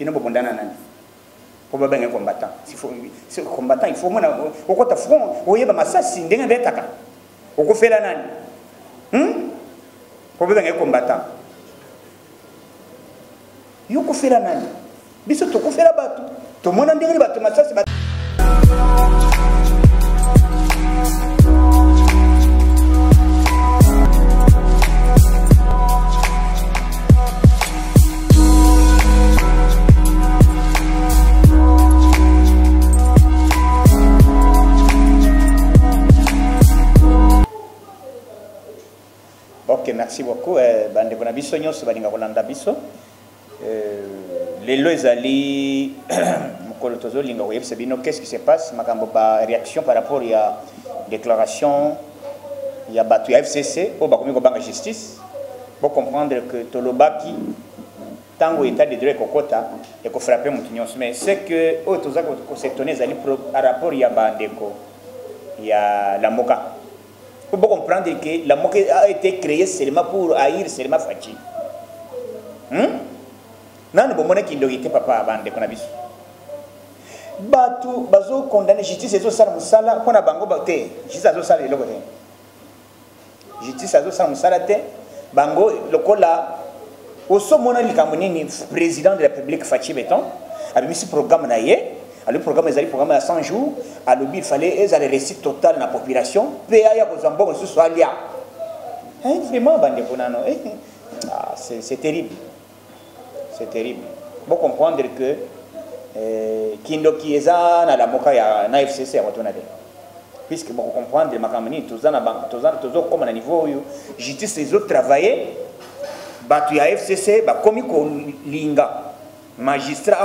bino bobondana nani? Po babenge combattant combattant il faut mona okota front oyeba masasi ndenge betaka. Okofela nani? Hmm? po babenge combattant yo kofela nani? Biso tokofela bato tomona ndenge bato masasi merci beaucoup eh, bandeko na biso nyonso balinga kolanda biso. Eh, lelo ezali mokolo tozolinga koyebisa bino qu'est ce qui se passe? Makambo baréaction par rapport ya déclaration ya bato ya fcc oyo bakomi kobanga justice. Bocomprendre que tolobaki ntango état de droit ekokɔta ekofrappe motu nyonso. Mais c'est que oyo toza kosetone ezali par rapport ya bandeko ya lamoka Faut comprendre que la moquette a été créée seulement pour haïr seulement Fachi. Hmm? nani bomona kindoki te papa abande kona biso bato bazokondane justice ezosala mosala mpona bango te justice azosala eloko te justice azosala mosala te. Bango lokola osomona likambo nini président de la république faci beton abimisi programme na ye alobi programme ezali programme ya 100 jours. Alobi totale na population. Mpe aya kozwa vraiment bandeko nano ah, c'est terrible. C'est terrible. Bo comprendre que eh, kindoki eza na lamoka ya na fcc yango tona te puisque boko comprendre makambo nini tozokóma na niveau oyo justice ezotravaille bato ya fcc bakomi kolinga magistrat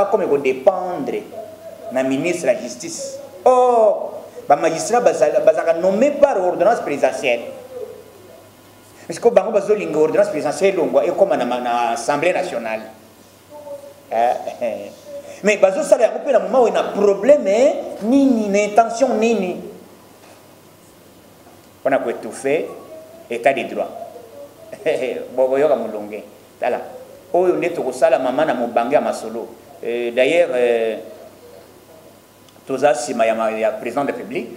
na ministre ya justice. Or bamagistrat bazalaka nommé par ordonnance présidentielle. Parce que bango bazolinga ordonnance présidentielle elongwa ekóma na assemblée nationale. Mais bazosala yango mpe na moma oyo na problème nini na intention nini? Mpona koétouffe état de droit. Boyoka molonge. Tala. Oyo nde tokosala mama na mobange ya masolo. D'ailleurs nsima ya président de république.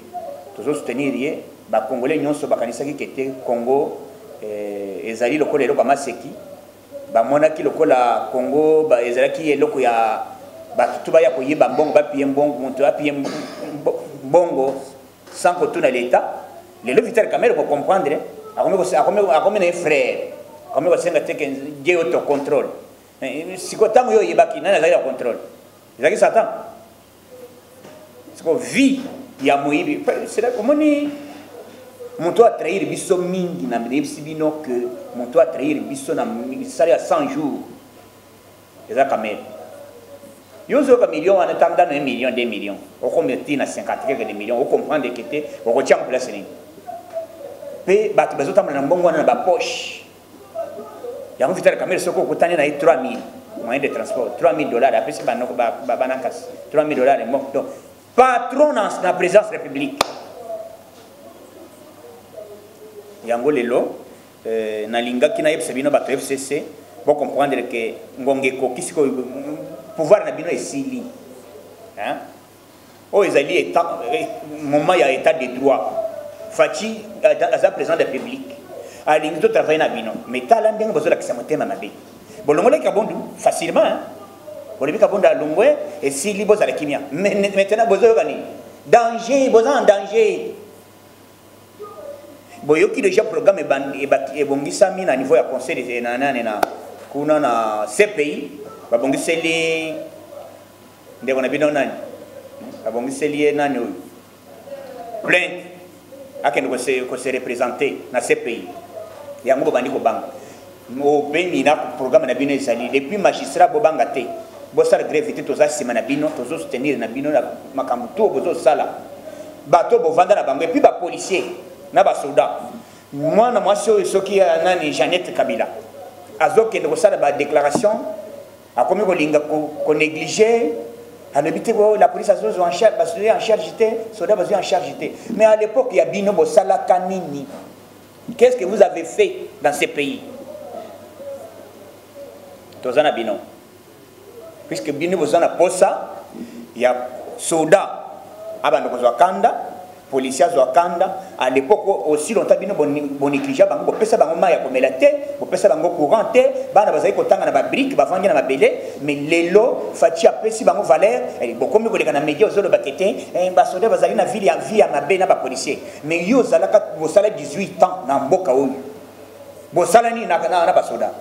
Tozosoutenir ye. Bacongolais nyonso bakanisaki kete congo ezali lokola eloko ya maseki. Bamonaki lokola congo ezalaki eloko ya bato to baya koyeba mbongo bapie mbongo moto apie mbongo sans l'état. Ye frère. Akomi kosenga teke je yo to contrôle. Siko ntango yo oyebaki nani azali na contrôle? Ezalaki satan siko vie ya moyibi omoni moto atrahir biso mingi na bino ke biso na misala ya 100 jours. Eza kamere yo ozoyoka million million 2 million okometi na 50 quelque de million ocomprendre ke te okotianga place nini? Na mbongo wana na kamere soki okutani na ye 3000 moyen de transport 3000 dollars. Apesi banakasi 3000 dollars donc patron na présidence république. Yango lelo eh, nalingaki nayebisa bino bato fcc bocomprendre ke ngonge ekoki sikoyo pouvoir na bino esili. Oyo ezali moment ya état de droit. Faci aza président de république. Alingi totravaille na bino. Mais tala ndenge bozolakisa motema mabe. Bolongolaki kabondu facilement bolobi kabondu alongwe esili bozala kimia maintenant bozoyoka nini danger boza en danger. Boyoki déjà programme ebongisami na niveau ya conseil nanane na kuna na cpi babongiseli ndeko na bino nani? Babongiseli ye nani oyo? Plainte. Akende kose représente na cpi yango bobandi kobanga. Obemi na programme na bino ezali. Depuis magistrat bobanga te bosala grève te toza nsima na bino tozosoutenir na bino na makambo to bozosala. Bato bovanda na bango epuis bapolicier na basoda mwana mwasi oyo soki nani janete kabila azokende kosala badéclaration akomi kolinga konéglige alobi te la police azozwa basoda en charge te soda bazwi en charge te. Mais à l'époque ya bino bosalaka nini? Qu'est ce que vous avez fait dans ce pays? Toza na bino puisque bino boza na posa ya soda. Abanda kozwa kanda kanda. À l'époque aussi longtemps bino bonéglige bango bopesa bango mai ya komela te bopesa bango courant te. Bana bazali kotanga na babrike bavandi na mabele. Mais lelo faci apesi bango valeur. Bokomi koleka na média ozoloba ke te basoda bazali na ville ya vie ya mabe na bapolicier mais yo ozalaka bosala 18 ans na mboka oyo. Bosala nini na basoda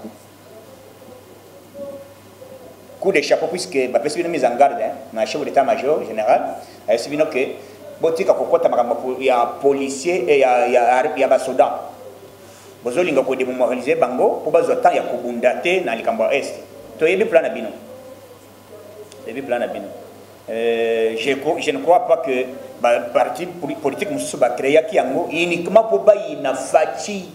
coup de chapeau puisque en garde na chef d'état major général ayesi bino ke botika kokɔta makambo ya policier je, ne crois pas que baparti politique mosusu bacréaki yango uniquement mpo bayina faci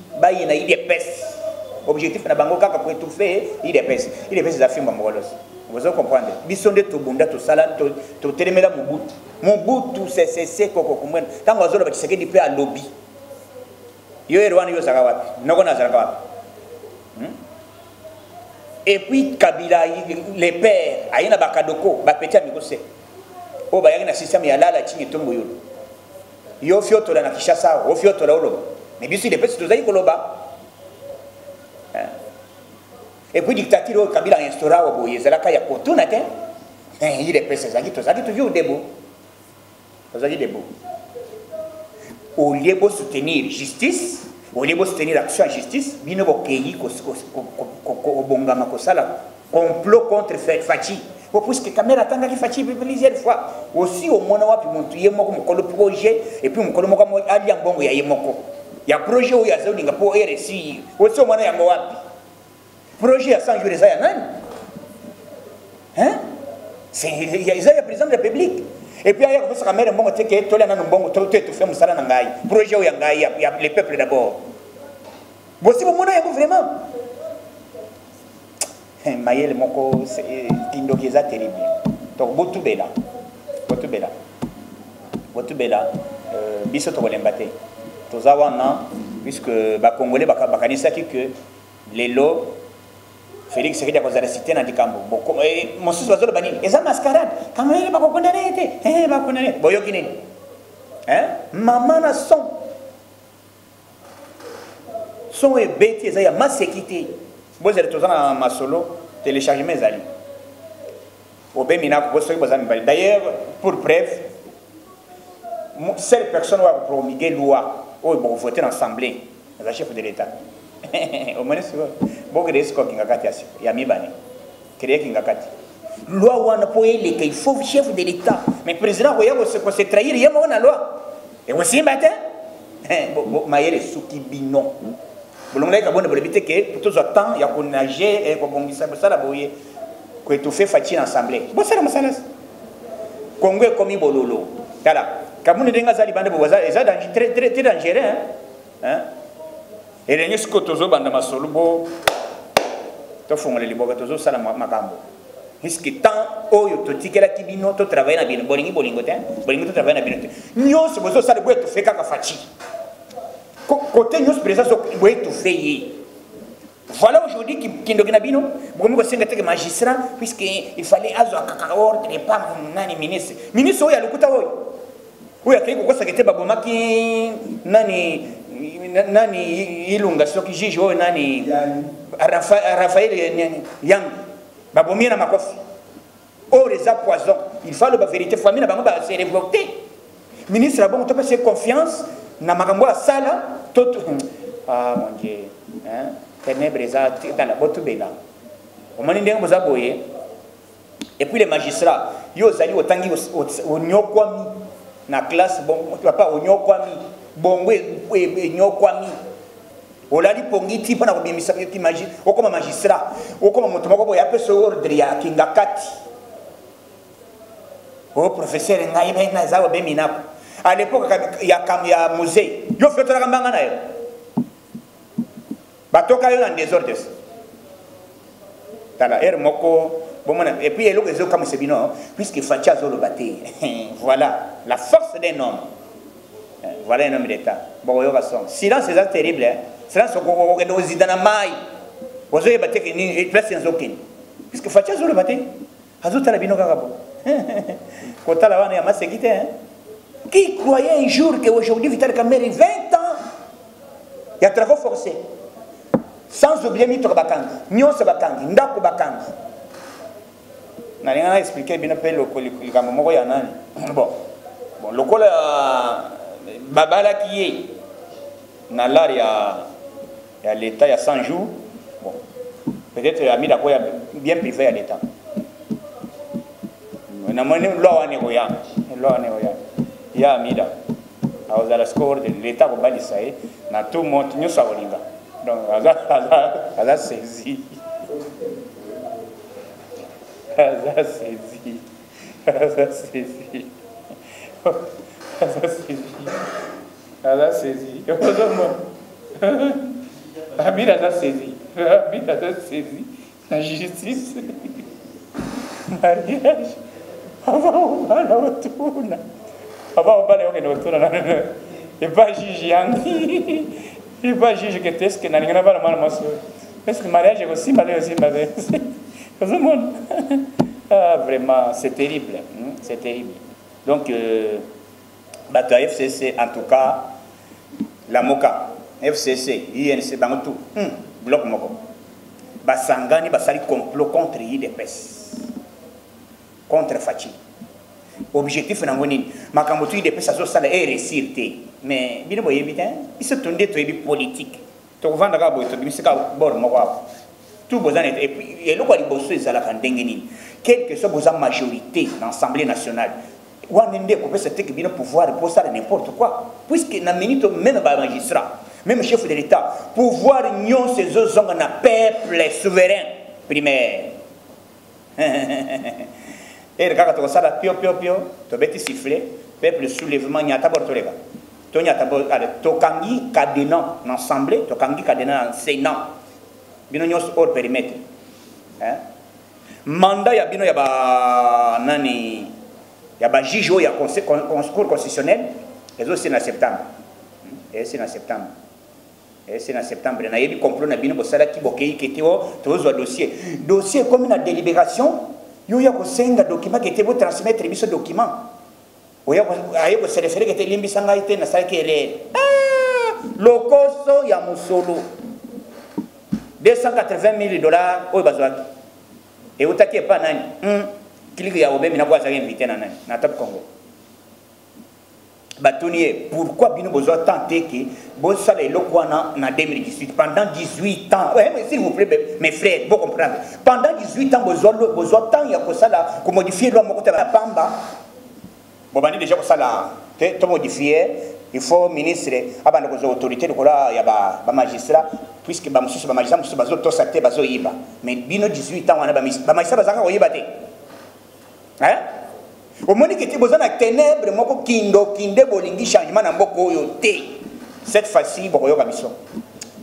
objectif na bango kaka koétouffe idps idps eza fimba mokolosi ozo comprendre biso nde tobunda tosala totelemela mobutu mobutu sesese kokokumwena ntango azoloba tshisekedi mpe alobi yo ere wana yo ozalaka wapi? Noko nazalaka wapi? Hmm? et puis kabila le père aye na bakadoko bapeti ya mikose oyo bayaki na systeme ya lala tini ntongo yolo. Yo fiotola na kishasa ofiotola oloba mais biso idepesi tozali koloba et puis dictature kabila instaura kotuna te. Idepesi ezalaki tozalaki toujours debout. Tozalaki debout. Au lieu bosoutenir justice au lieu bosoutenir action ya justice bino bokei kobongama kosala complot contre faci po puisque kamera atangaki faci plusieurs fois mokolo projet mbongo ya ye moko. Ya projet oyo projet ya 100 jours ya nani eza ya président de la république et puis aya kopesaka mere mbongo te ke tolia nano mbongo to étouffe mosala na ngai projet oyo ya ya le peuple d'abord bosi bomona yango vraiment terrible donc botubela botubela botubela biso tokolemba te toza wana puisque félix sekedi akozala cité na likambo. Mosusu bazoloba nini? Eza mascarade. Kamele bakokondane ye te. Bakondane boyoki nini? Mama na son. Son ebeti eza ya maseki te bozela toza na masolo téléchargement ezali. Obemi nako soki boza mibali. D'ailleurs pour preuve seule personne oyo akopromulgue loi oyo bokovote na assemblée chef de l'état. Omoni sikoyo bokende ye sikoyo kinga kati ya mibale kede ye kinga kati loi wana il faut chef de l'état mais président koya kose trahir ye moko na loi ekosimba te? Mayele esuki bino. Bolongolaki kabonde bolobi te ke tozwa temps ya konage kobongisa bosala boye koétouffe faci na assemblée. Bosala mosala kongo ekomi bololo. Tala bo dangereux sikoyo tozobanda masolo bo tofongola liboka tozosala makambo. Puisque temps oyo totikelaki bino totravaille na bino bolingi bolingo te bolingi totravaille na bino te. Nyonso bozosala tofe kaka faci kote nyonso tofe ye. Voilà aujourd'hui kindoki na bino bokomi kosenga teke magistrat fallait azwa kaka ordre nani ministre. Ministre oyo oyo? Oyo akei babomaki nani nani ilunga soki juge oyo nani? Rafael yang. Babomi na makofi. Oyo eza poison. Il faut aloba vérité. Fami na bango baserevote ministre abongo topesa confiance na makambo asala to ah mon dieu ténèbre eza tala botubela omoni ndenge boza boye. Et puis le magistrat yo ozali otangi onyokwami. Na classe papa onyokwami. Bongo enyokwami olali pongi ti mpona kobimisa okoma magistrat okoma moto moko boye apesa ordre ya kinga kati. O professeur ngai naza obemi nako. À l'époque ya, ya musée yo fiotolaka mbanga na yo. Batoka yo na désordre. Tala ere moko bomona et puis eloko ezokamwisa bino puisque faci azoloba te. Voilà la force d'un homme. Voilà un homme d'état. Bokoyoka son silence eza terrible silence okokende kozida na mai. Ozoyeba te place nazokende puisque faci azoloba te azotala bino kaka bo kotala wana ya maseki te qui croyait un jour que aujourd'hui vital kamere 20 ans? Ya travaux forcés sans oublier mitoko bakangi nyonso bakangi ndako bakangi. Nalinga lokola babalaki ya l'état ya 100 jours bon peut-être amida koya bien privé ya l'état. Namoni lwa wana ekoya lwa wana ekoya ya amida akozala score de l'état kobalisa ye na tout moto nyonso akolinga donc aza saisi aza saisi aza saisi aza saisi aza saisi ozomona amida aza saisi. Aza saisi na justice. Mariage. Avaobala otuna avaobala yokende otuna epa juge yangi epa juge kete eske nalingi na oyo eske mariage te ozomona ah, vraiment c'est terrible hein? c'est terrible. Donc euh, ya fcc en tout cas lamoka fcc inc bango tout. Hmm, bloc moko. Basangani complot contre idps contre faci objectif nango nini? Makambo idps azosala eresir te. Mais bino boyebi nde toyebi politique. Soit boza majorité na assemblée nationale wana nde pouvoir posala n'importe quoi puisque minute même bamagistrat même chef de l'état. Pouvoir nyonso ezozonga na peuple souverain. Primaire. Ere kaka tokosala pio pio pio. Tobeti siffle peuple soulèvement nyata boro toleka to nyata boro tokangi cadenan na assemblée tokangi cadenan na sénat bino nyonso hors périmètre. Hein? mandat ya bino ya ba nani ya bajuge oyo ya cour constitutionnel. Ezosi na septembre. Esi na septembre esi na septembre. Nayebi complot na bino bosalaki bokei kete o tozwa dossier. Dossier ekomi na délibération yo oya kosenga document kete botransmettre biso document. Aye koserefere kete elimbisa ngai te nasalaki erreur. Lokoso ya mosolo. 280 000 dollars oyo bazwaki. Eutaki epa nani? Kiliki azalaki invité na na congo batuni ye pourquoi bino bozwa temps te ke bosala eloko wana na 2018 pendant 18 ans. S'il vous plaît mes frères bo comprendre pendant 18 ans bozwa bozwa temps ya kosala komodifie loi moko te na pamba. Bobandi déjà kosala te tomodifie il faut ministre abanda kozwa autorité lokola ya bamagistrat puisque bamosusu bamagistrat mosusu bazotosa te bazoyiba mais bino 18 ans wana bamagistrat bazalaka koyiba te omoni kete boza na ténèbre moko kindo kinde bolingi changement na mboka oyo te. Cette fois-ci bokoyoka biso.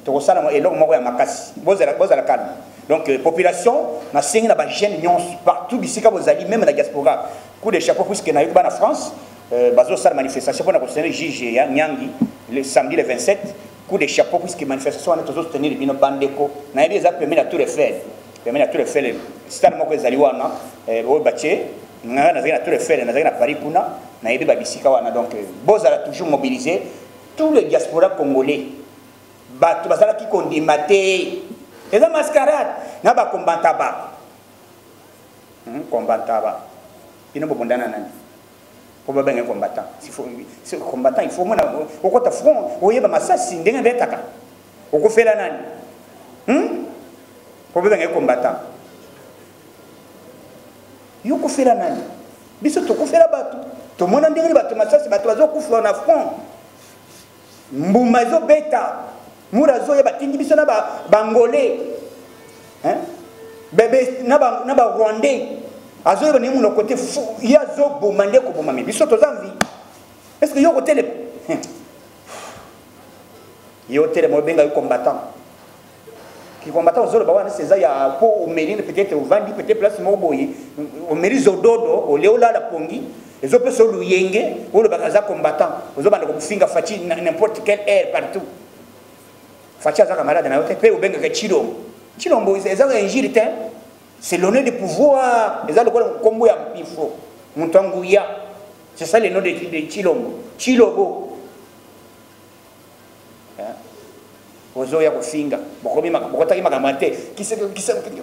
Tokosala eloko moko ya makasi. Bozala calme donc population nasengi na bajeune nyonso. Partout bisika bozali même na diaspora. Coup de chapeau puisque nayoki bana france bazosala manifestation mpona kotenir juge ya nyangi le samedi le 27 coup de chapeau puisque manifestation wana tozotenir bino bandeko. Nayebi eza pembe na tour eiffel. Pembe na tour eiffel stade moko ezali wana oyo batie nga nazalaki na tour eiffel nazalaki na paris kuna nayebi babisika wana. Donc bozala toujours mobilisé tout le diaspora congolais. Bato bazalaki kondima te eza mascarade. Na bakombantaba kombantaba bino bobondana nani? Po babenge combattant combattant il faut okota front oyeba masasi ndenge okofela nani? Po babenge yo kofela nani? Biso tokofela bato tomona ndenge bato masasi bato bazokufa na front. Mbuma ezobeta. Mura azoyeba tindi biso na bangolais. Na barwandais azoyeba ndenge monoko te ye azoboma nde koboma me biso toza mvi est ce que yo kotelema yo telema obenga yo combattant kikombattant ozoloba wana seza ya po omeli peut-être ovandi peut-être place zododo pongi olobaka aza combattant. Faci n'importe quelle aire partout. Faci azaka malade na ezaka injire te c'est l'honneur de pouvoir. Eza lokola nkombo ya mpifo moto c'est ça le nom de, de chilombo chilobo. Ozoya kofinga bokotaki makambo te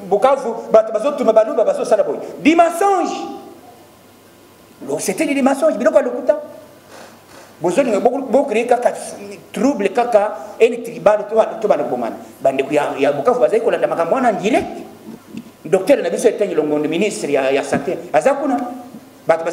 bukavu bato bazotuma baluba bazosala boye. Dimasonge c'était des mensonges biloko ya lokuta. Bozolinga bocrée kaka trouble kaka ene tribal to bana kobomana bandeko ya bukavu bazali kolanda makambo wana direct. Docteur na biso etangi longondo ministre ya, ya santé. Aza kuna. Bato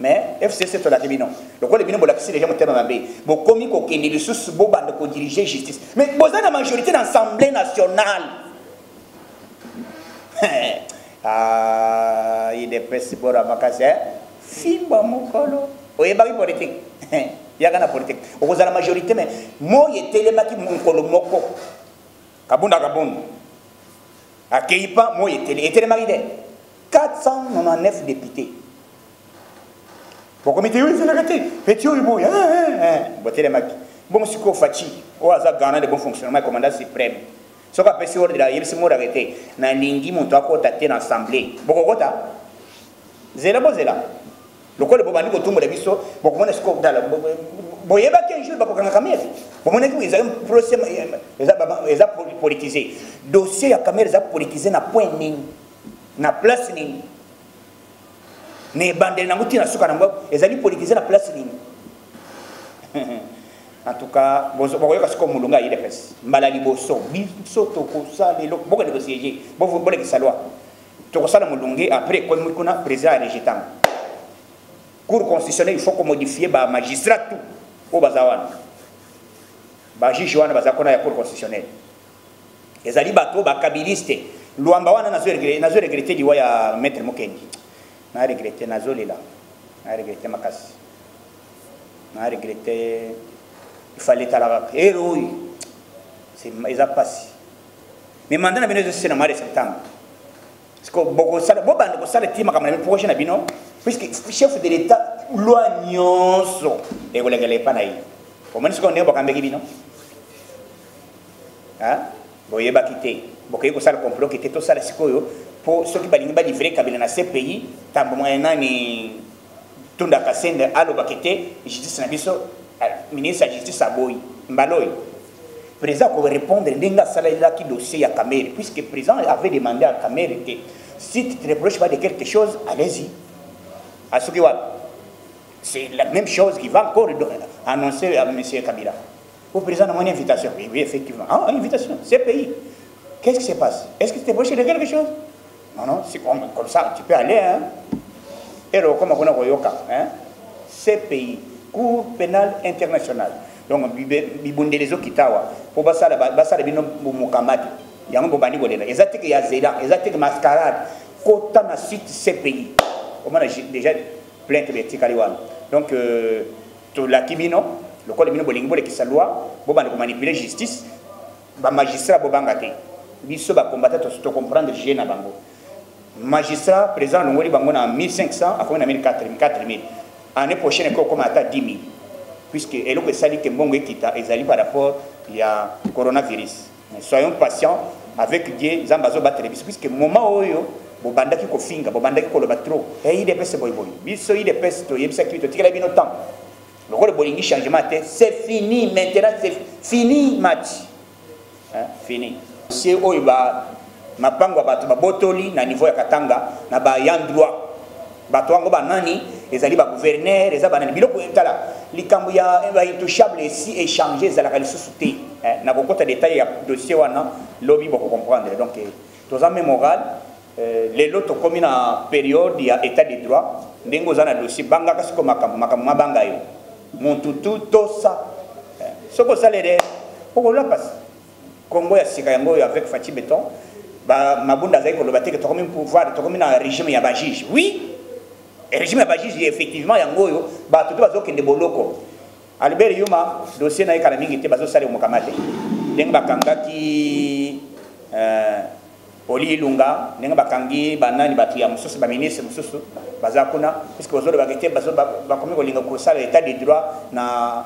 mais fcc tolaki bino lokola bino bolakisi deja motema mabe bokomi kokende lisusu bobanda kodirige justice. Mais boza na majorité na assemblée nationale. Idps bora makasi fimba mokolo. Oyebaki politike yaka na politike okozala majorité mais moi etelemaki mokolo moko. Kabunda kabundu akei pa moi etelemaki te 499 députés bokomi te yo ezelaka te peti oyo boya botelemaki sikoyo oyo aza garant de bon fonctionnement commandant suprême. Na zela bozela lokola bobandi kotumbola biso bokomona siko tala boyebaki un jour bakokanga kamere bomonaki ezali procès eza politisé. Dossier ya kamere eza politisé na point na place nini na ebandeli nango ntina suka nango ezali politisé na place nini? Cas bokoyoka sikoyo molunga ayi defese mbala liboso biso tokosala eloko bokende kosiege bolekisa lwa tokosala molunge après ekomi kuna président arejetanga cour constitutionnel il faut komodifie bamagistrat tout. Oyo baza wana. Bajuge wana baza kuna ya cour constitutionnel ezali bato bakabiliste lwamba wana nazoregrete liwa ya maître mokendi naregrete nazolela naregrete makasi naregrete ifale talaka ere oyo eza mpasi me manda na bino ezosena mois de septembre. Parceque bokosala bobanda kosala ti makambo na bino proche na bino puisque chef de l'état lwa nyonso. Ekolengela epa na ye omoni sikoyo ndenge bokambeki bino boyebaki te bokoki kosala complot te tosala sikoyo mpo soki balingi balivre kabila na cpi ntambo mwana nani tunda kasende te justice na biso ministre ya justice aboyi mbala oyo président akorépondre ndenge dossier ya camere puisque président avait demandé à camere que si tu te reproches pas de quelque chose allez-y c'est la même chose qui va encore annoncer à M. Kabila. Au président, a une invitation. Oui, oui, effectivement. Ah, une invitation. C'est pays. Qu'est-ce qui se passe? Est-ce que tu t'es proché de quelque chose? Non, non, c'est comme, ça. Tu peux aller. Hein? Et alors, comme on a hein? C'est pays. Cour pénale internationale. Donc, bibundelezo kitawa. Pour basala basala bino. Yango mascarade. Site CPI. On a déjà plainte verticale wana donc euh, tolaki bino lokola bino bolingi bolekisa loi bobanda komanipule justice bamagistrat bobanga te biso bakombata tocomprendre je na bango magistrat président alongoli bango na 1500 akomi na 4000 année prochaine eko okoma ata 10 000 puisque par rapport coronavirus. Soyons patients avec dieu nzambe azobatela biso puisque moment oyo bobandaki kofinga bobandaki koloba trop. E idps boyeboye biso idps toyebisaki bino temps. Lokola bolingi changement c'est fini maintenant c'est fini match. Fini. Sie oyo mapango ya bato babotoli na niveau ya katanga na bayan droit bato yango banani ezali bagouverneur eza banani biloko tala. Likambo ya baintouchable esi échange ezalaka lisusu te na kokota detail ya dossier wana lobi bokocomprendre donc toza me moral lelo tokomi na période ya état de droit ndenge oza na dossier bangaka siko makambo makambo mabanga yo. Montutu tosa soki osalere okolola pasi. Kongo ya sika yango oyo avec beton mabunda azali koloba teke tokomi pouvoir tokomi na régime ya bajuge oui régime ya bajuge effectivement yango oyo bato te bazokende boloko albert yuma dossier na ye kala mingi te bazosala mokama te ndenge bakangaki oli ilunga ndenge banani bato ya mosusu baministre mosusu baza kuna puisque ozolobaka te bakomi kolinga kosala état de droit na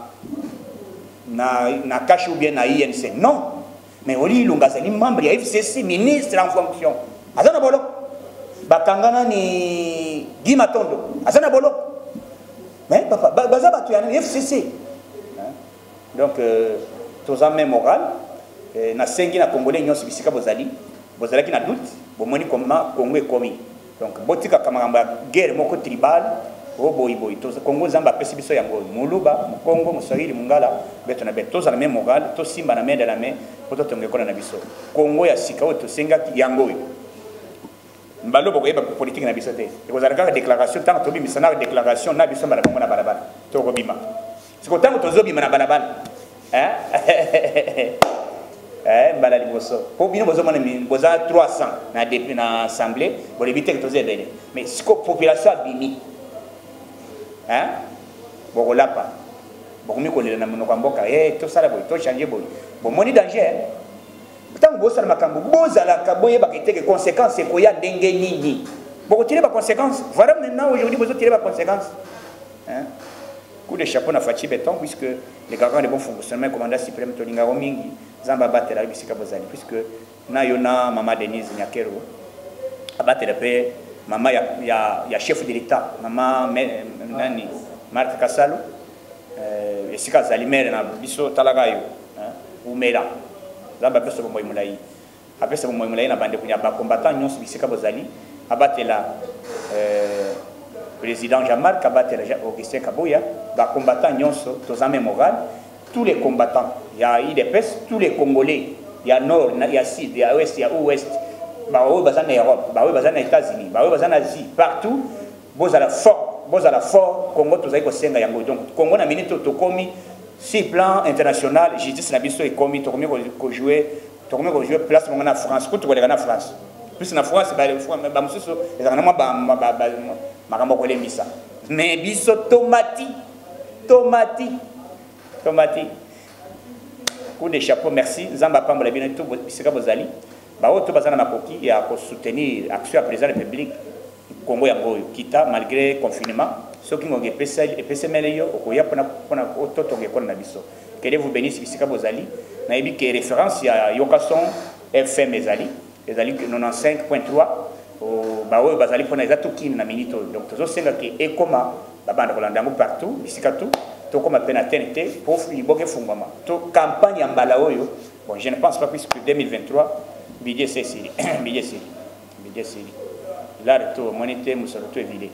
na, na cache ou bien na INC. Non. Mais Oli Lunga azali membre ya FCC, ministre en fonction. Aza na boloko. Bakangana ni Guy Matondo. Aza na papa, baza bato ya FCC. Donc euh, toza moral. Eh, na congolais nyonso bisika bozali. Bozalaki na doute. Bomoni koma congo ekomi. Donc botikaka makambo ya guerre moko tribal o boyiboyi kongo nzambe apesi biso yango. Moluba mokongo moswahili mongala beto na beto tozala me moral tosimba na main de la main po totonga ekolo na biso. Kongo ya sika oyo tosengaki yango oyo. Mbaloba koyeba politike na biso te. Ekozala kaka déclaration ntango tobimisa na déclaration na biso mbala bongo na balabala. Tokobima. Siko ntango tozobima na balabala. Eh mbala liboso. Po bino bozomona boza 300 na na assemblée. Bolebi te toza ebele. Mais siko population abimi. Hein? Bokolapa. Bokomi kolela na monoko ya mboka. E tosala boye tochange boye bomoni danger ntango bosala makambo bozalaka boyebaka eteke conséquence ekoya ndenge nini bokotire baconséquence voilà maintenant aujourd'hui bozotire baconséquence hein. Coup de chapeau na faci béton puisque les garants de bon fonctionnement commandant suprême tolingako mingi nzambe abatela bisika bozali puisque na yo na mama denise nyakero abatela mpe mama ya, ya, ya chef de l'état mama me, nani marthe kasalo euh, esika azali mere na biso talaka yo umela nzambe apesa bomoi molai apesa bomoi molai na bandeko ya bakombatant nyonso bisika bozali. Abatela euh, président Jean-Marc abatela Augustin Kaboya. Bakombatant nyonso toza moral. Tous les combattants il y a IDPS tous les Congolais il y a nord il y a sud il y a ouest. Il y a ouest baoyo baza na Europe baoyo baza na États-Unis baoyo baza na Asie. Partout bozala fort bozala fort. Congo tozali kosenga yango. Donc Congo na minute tokomi sur plan international justice na biso ekomi tokomi kojouer tokomi kojouer place mongo na France. Kutu koleka na France? Plus na France bamosusu ezalaka na mwa makambo kolembisa mais biso tomati tomati tomati. Coup de chapeau merci. Nzambe apambola bino to bisika bozali. Baoyo to baza na makoki ya kosoutenir action ya président république kongo yango oyo kita malgré confinement soki ngongo epesemeli yo okoya mpona totonga ekolo na biso. Bisika bozali. Nayebi ke référence ya fm ezali ezali 95.3 baoyo bazali mpona eza na minute oyo. Donc tozosenga ke ekoma babanda kolanda yango partout bisika tu tokoma mpe na tene te mpo liboka efungwama to campagne ya mbala bon je ne pense pas puisque 2023 bidie se lare to omoni te to evide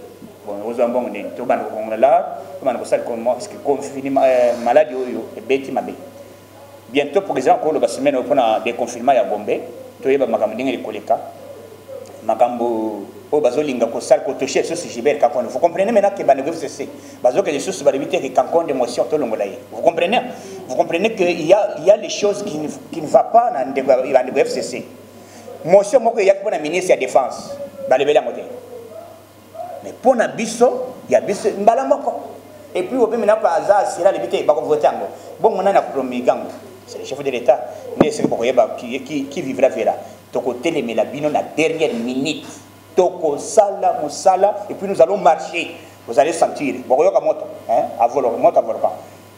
bientôt semaine oyo mpona déconfinement ya bazolinga vous comprenez maintenant ke bandeko fcc bazokende lisusu balobi te ke kankonde motion tolongola ye vous comprenez vous comprenez que y a, les choses qui ne, qui ne va pas na ndeko bandeko fcc motion ministre défense mais mpona biso ya biso mbala moko. Et puis ope maintenant pa aza asira alobi te bakovote yango bongo nani akopromulga yango c'est le chef de l'état. Nde esiki bokoyeba qui vivra verra tokotelemela bino na dernière minute. Tokosala mosala et puis nous allons marcher. Vous allez sentir. Bokoyoka moto avolo moto avolokan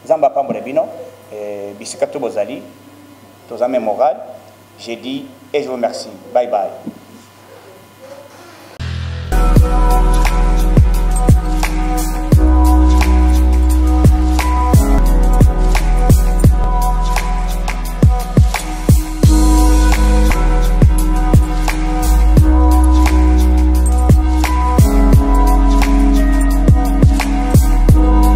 nzambe apambola bino bisika to bozali toza me moral. J'ai dit et je vous remercie. Bye bye